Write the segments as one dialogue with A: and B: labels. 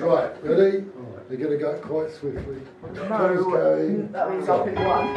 A: Right, ready? They're going to go quite swiftly.
B: No, that means I'll pick one.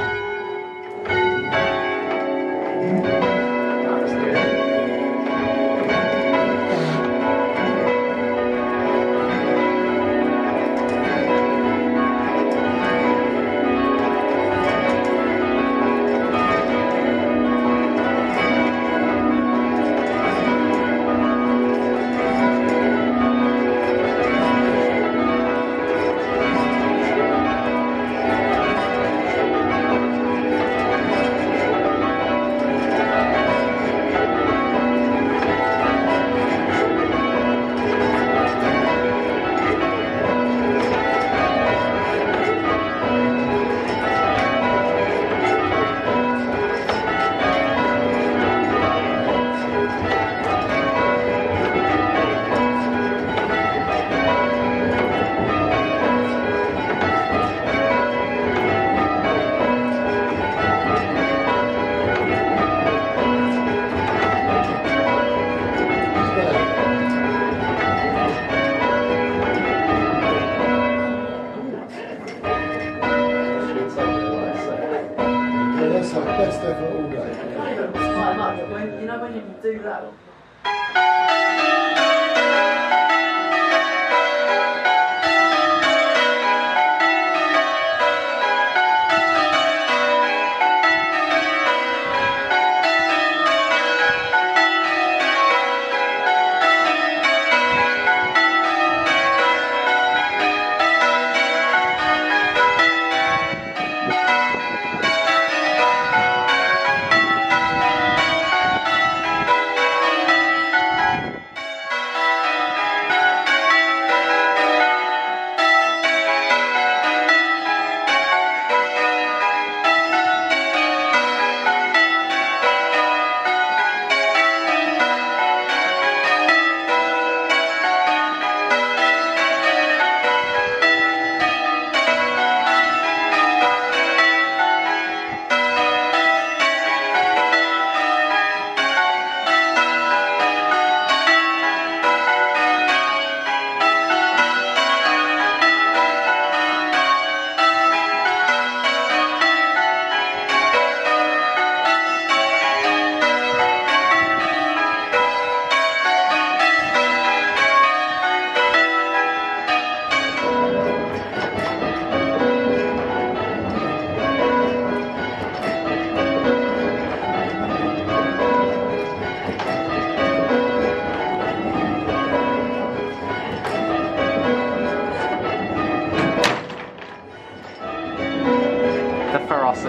B: Do that,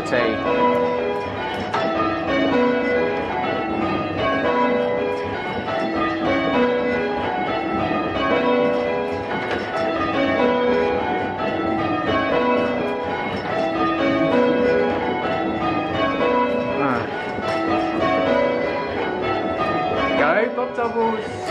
B: ferocity. Ah. Go, Bob Doubles.